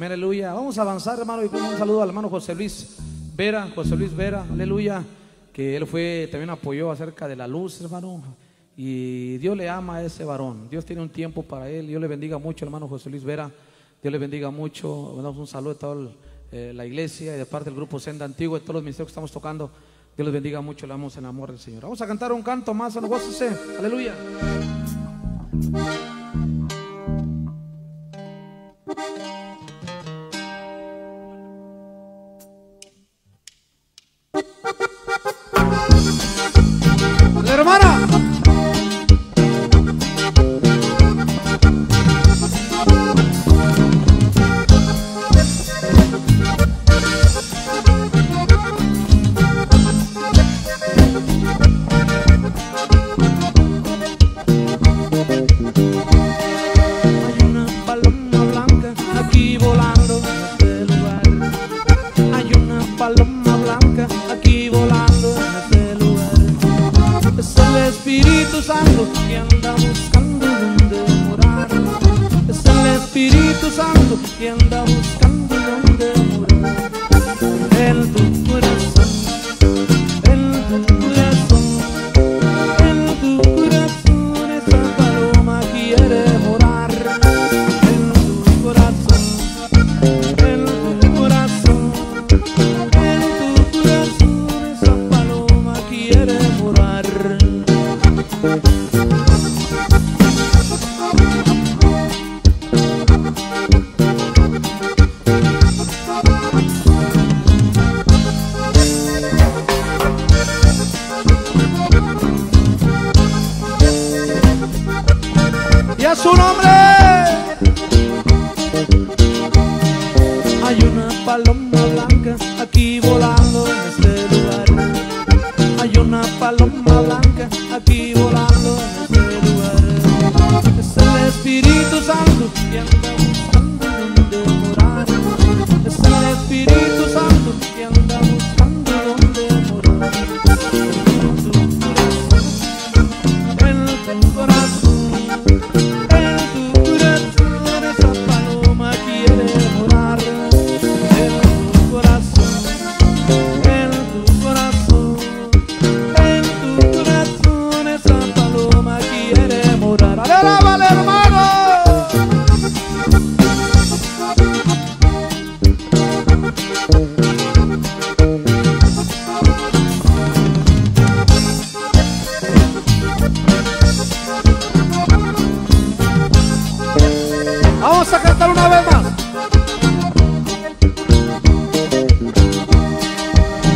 Amén, aleluya. Vamos a avanzar, hermano, y un saludo al hermano José Luis Vera, José Luis Vera, aleluya, que él fue, también apoyó acerca de la luz, hermano. Y Dios le ama a ese varón. Dios tiene un tiempo para él. Dios le bendiga mucho, hermano José Luis Vera. Dios le bendiga mucho. Damos un saludo a toda eh, la iglesia y de parte del grupo Senda Antiguo y todos los ministerios que estamos tocando. Dios les bendiga mucho. Le damos en amor del Señor. Vamos a cantar un canto más. Aleluya. Santo que anda buscando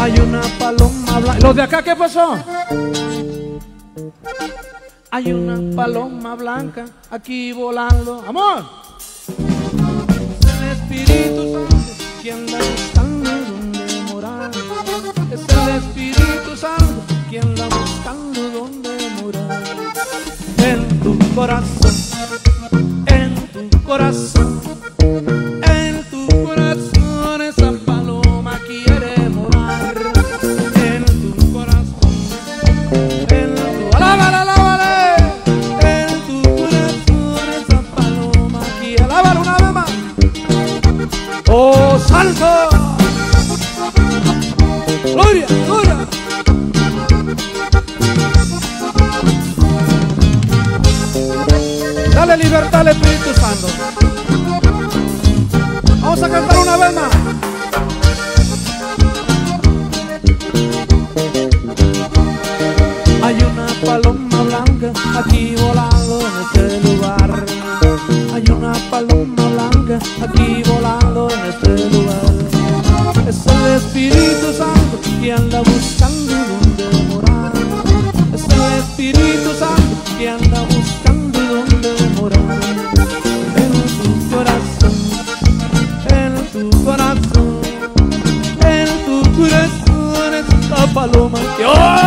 Hay una paloma blanca. ¿Los de acá qué pasó? Hay una paloma blanca aquí volando. ¡Amor! Es el Espíritu Santo que anda buscando donde morar. Es el Espíritu Santo que anda buscando donde morar. En tu corazón en tu corazón, paloma blanca aquí volando en este lugar. Es el Espíritu Santo que anda buscando donde morar. Es el Espíritu Santo que anda buscando donde morar. En tu corazón, en tu corazón, en tu corazón esta paloma que oh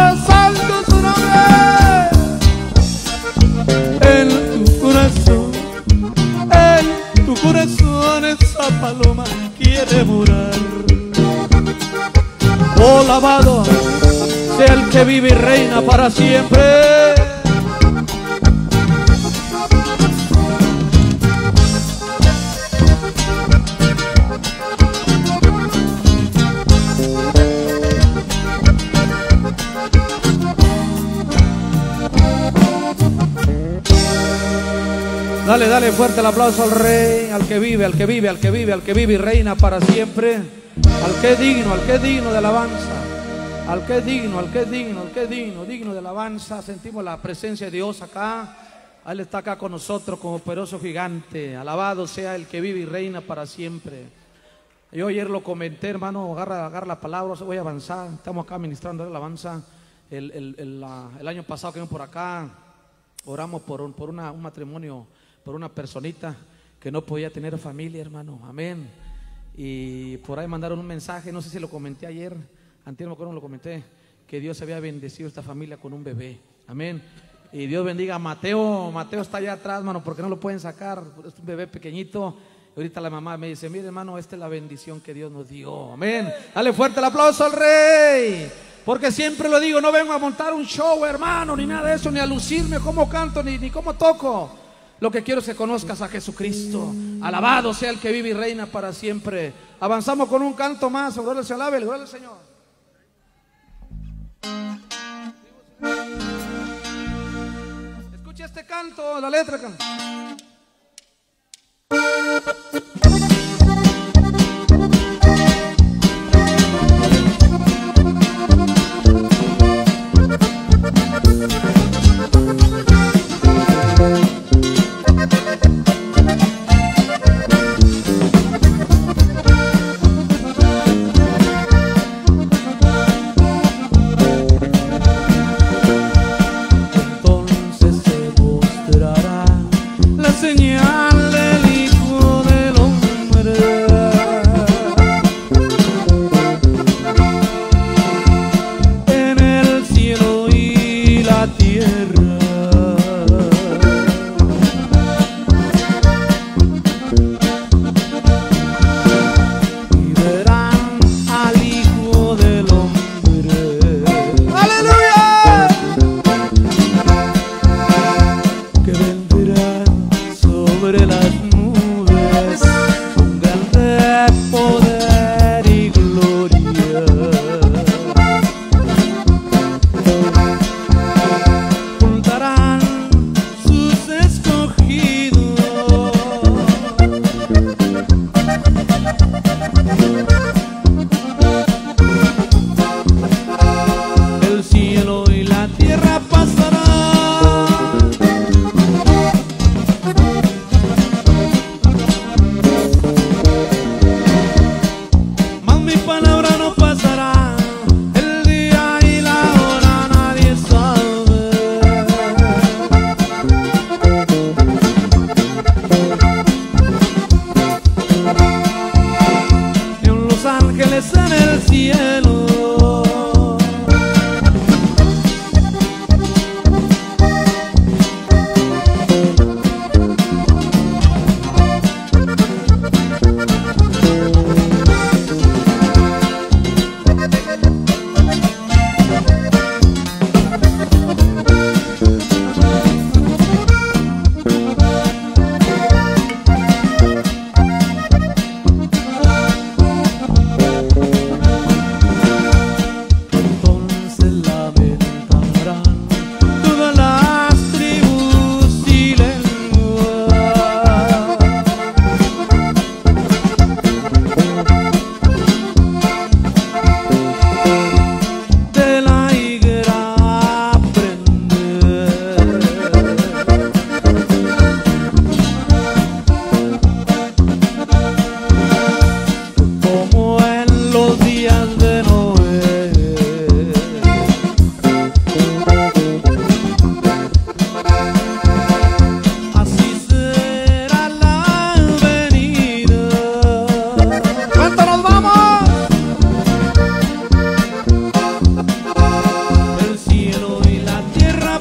Oh lavado, sea el que vive y reina para siempre. Dale, dale fuerte el aplauso al rey, al que vive, al que vive, al que vive, al que vive y reina para siempre. Al que es digno, al que es digno de alabanza. Al que es digno, al que es digno, al que es digno, digno de alabanza. Sentimos la presencia de Dios acá. Él está acá con nosotros como poderoso gigante. Alabado sea el que vive y reina para siempre. Yo ayer lo comenté, hermano, agarra, agarra la palabra, voy a avanzar. Estamos acá ministrando la alabanza. El, el, el año pasado que vimos por acá, oramos por, un, por una- un matrimonio, por una personita que no podía tener familia, hermano. Amén. Y por ahí mandaron un mensaje, no sé si lo comenté ayer, antes me acuerdo, lo comenté, que Dios había bendecido esta familia con un bebé. Amén. Y Dios bendiga a Mateo. Mateo está allá atrás, hermano, porque no lo pueden sacar. Es un bebé pequeñito. Y ahorita la mamá me dice, mire hermano, esta es la bendición que Dios nos dio. Amén. Dale fuerte el aplauso al rey. Porque siempre lo digo, no vengo a montar un show, hermano, ni nada de eso, ni a lucirme cómo canto, ni, ni cómo toco. Lo que quiero es que conozcas a Jesucristo. Alabado sea el que vive y reina para siempre. Avanzamos con un canto más. Gloria Señor. Alabe, gloria al Señor. Escucha este canto, la letra. can-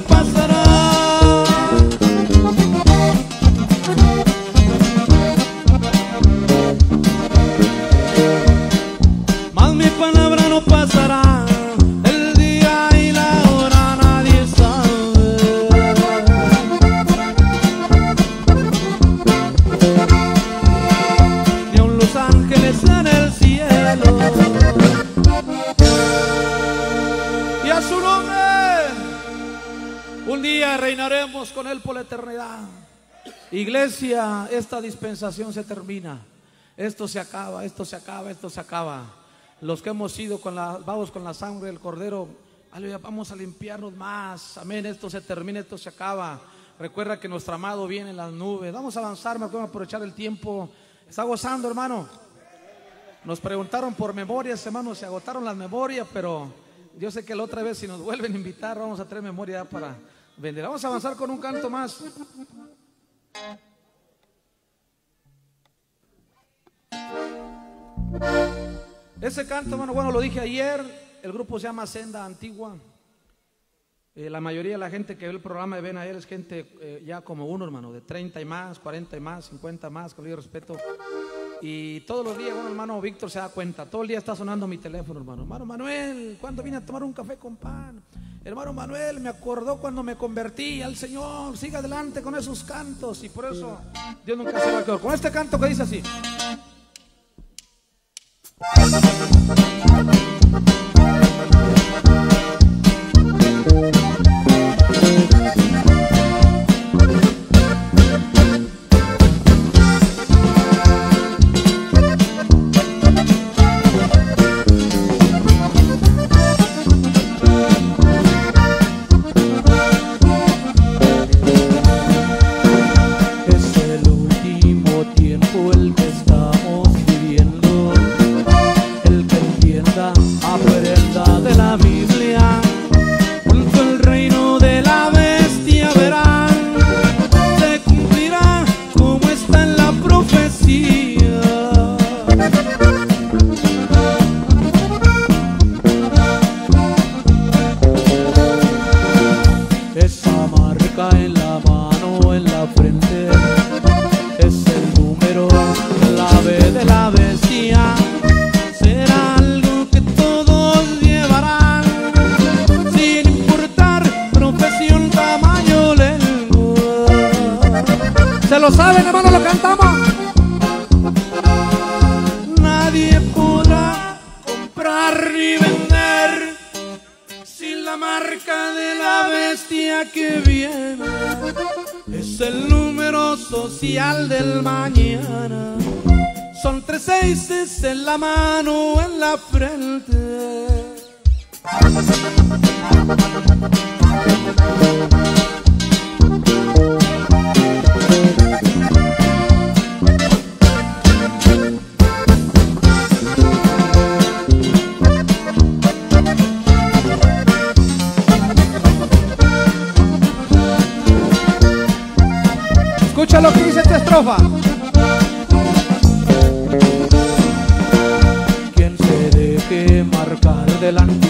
tierra Iglesia, esta dispensación se termina. Esto se acaba, esto se acaba, esto se acaba. Los que hemos ido con la, vamos con la sangre del cordero, vamos a limpiarnos más. Amén, esto se termina, esto se acaba. Recuerda que nuestro amado viene en las nubes. Vamos a avanzar, me a aprovechar el tiempo. Está gozando, hermano. Nos preguntaron por memorias, hermano, se agotaron las memorias, pero yo sé que la otra vez si nos vuelven a invitar, vamos a traer memoria para vender. Vamos a avanzar con un canto más. Ese canto, bueno, bueno, lo dije ayer, el grupo se llama Senda Antigua. Eh, la mayoría de la gente que ve el programa de Ven a él es gente eh, ya como uno, hermano, de 30 y más, 40 y más, 50 más, con el respeto. Y todos los días, bueno, hermano Víctor se da cuenta, todo el día está sonando mi teléfono, hermano. Hermano Manuel, ¿cuándo vine a tomar un café con pan? Hermano Manuel, me acordó cuando me convertí al Señor, siga adelante con esos cantos. Y por eso Dios nunca se va a quedar. Con este canto que dice así. día que viene es el número social del mañana. Son tres seises en la mano, en la frente. esta estrofa. Quien se deje marcar delante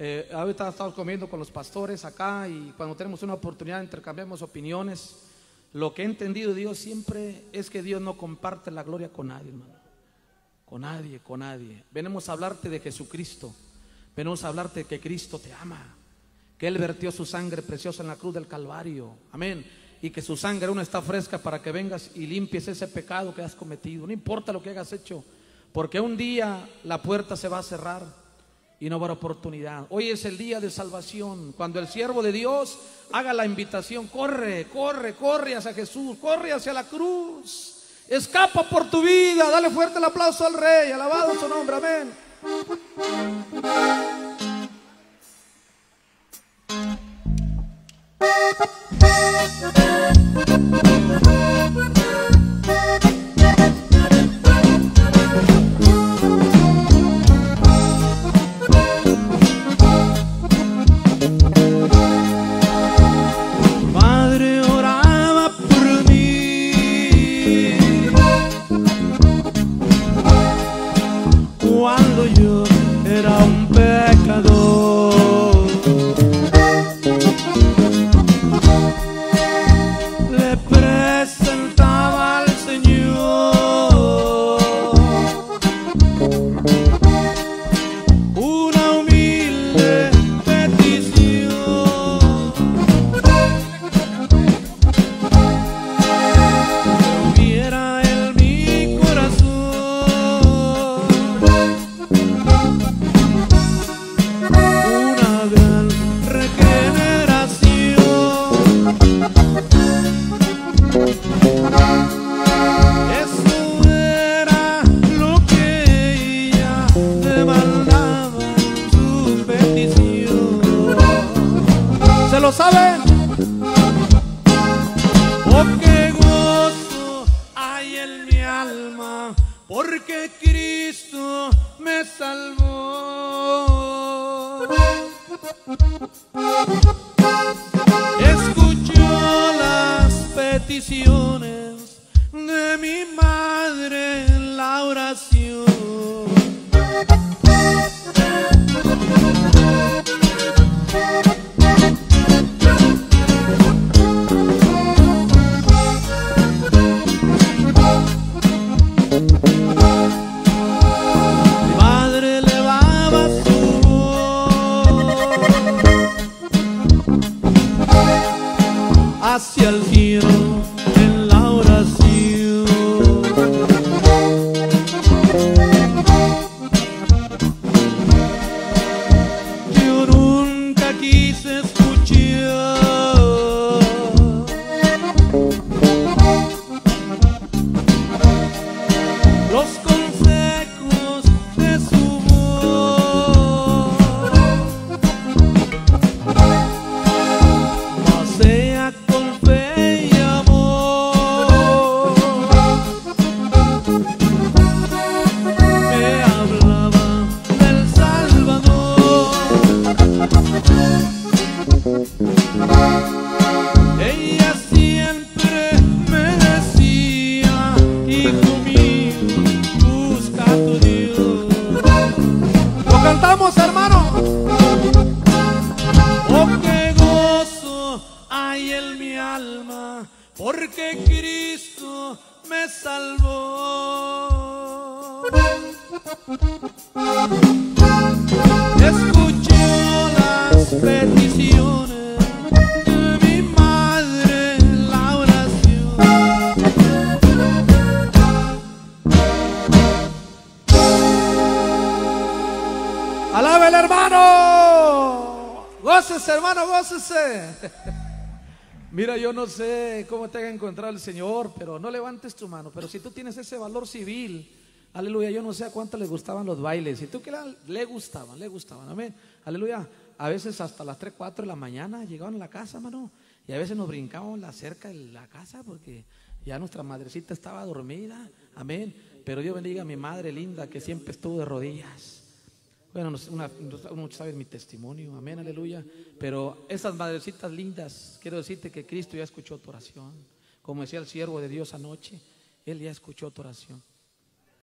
Eh, ahorita estamos comiendo con los pastores acá y cuando tenemos una oportunidad intercambiamos opiniones. Lo que he entendido Dios siempre es que Dios no comparte la gloria con nadie, hermano. Con nadie, con nadie. Venimos a hablarte de Jesucristo. Venimos a hablarte de que Cristo te ama. Que Él vertió su sangre preciosa en la cruz del Calvario. Amén y que su sangre aún está fresca para que vengas y limpies ese pecado que has cometido. No importa lo que hayas hecho, porque un día la puerta se va a cerrar y no habrá oportunidad. Hoy es el día de salvación. Cuando el siervo de Dios haga la invitación, corre, corre, corre hacia Jesús, corre hacia la cruz. Escapa por tu vida. Dale fuerte el aplauso al Rey. Alabado su nombre. Amén. Cantamos, hermano. Oh, qué gozo hay en mi alma, porque Cristo me salvó. ¡Gócese, hermano, gócese! Mira, yo no sé cómo te haya encontrado el Señor, pero no levantes tu mano. Pero si tú tienes ese valor civil, aleluya, yo no sé a cuánto le gustaban los bailes. Si tú que le gustaban, le gustaban, amén. Aleluya. A veces hasta las 3, 4 de la mañana llegaban a la casa, mano. Y a veces nos brincábamos la cerca de la casa porque ya nuestra madrecita estaba dormida. Amén. Pero Dios bendiga a mi madre linda que siempre estuvo de rodillas. Bueno, una, sabe mi testimonio, amén, aleluya. Pero esas madrecitas lindas, quiero decirte que Cristo ya escuchó tu oración. Como decía el siervo de Dios anoche, Él ya escuchó tu oración.